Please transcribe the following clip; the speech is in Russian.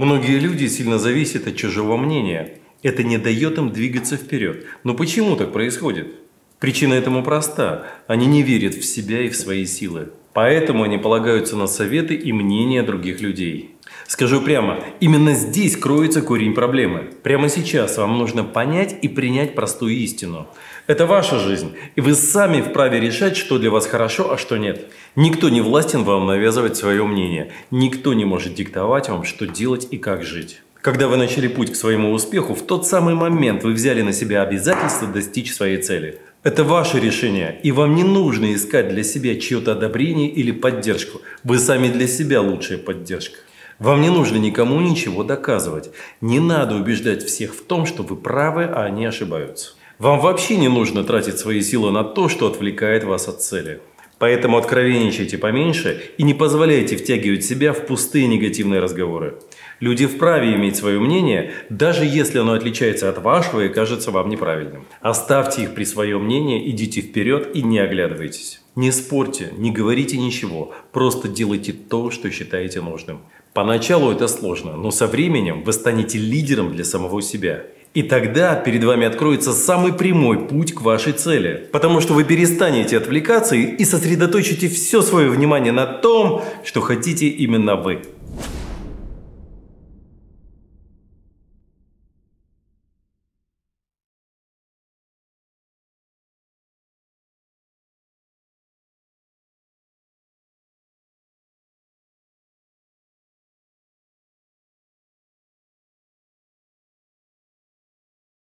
Многие люди сильно зависят от чужого мнения. Это не дает им двигаться вперед. Но почему так происходит? Причина этому проста. Они не верят в себя и в свои силы. Поэтому они полагаются на советы и мнения других людей. Скажу прямо, именно здесь кроется корень проблемы. Прямо сейчас вам нужно понять и принять простую истину. Это ваша жизнь, и вы сами вправе решать, что для вас хорошо, а что нет. Никто не властен вам навязывать свое мнение. Никто не может диктовать вам, что делать и как жить. Когда вы начали путь к своему успеху, в тот самый момент вы взяли на себя обязательство достичь своей цели. Это ваше решение, и вам не нужно искать для себя чье-то одобрение или поддержку. Вы сами для себя лучшая поддержка. Вам не нужно никому ничего доказывать. Не надо убеждать всех в том, что вы правы, а они ошибаются. Вам вообще не нужно тратить свои силы на то, что отвлекает вас от цели. Поэтому откровенничайте поменьше и не позволяйте втягивать себя в пустые негативные разговоры. Люди вправе иметь свое мнение, даже если оно отличается от вашего и кажется вам неправильным. Оставьте их при своем мнении, идите вперед и не оглядывайтесь. Не спорьте, не говорите ничего, просто делайте то, что считаете нужным. Поначалу это сложно, но со временем вы станете лидером для самого себя. И тогда перед вами откроется самый прямой путь к вашей цели. Потому что вы перестанете отвлекаться и сосредоточите все свое внимание на том, что хотите именно вы.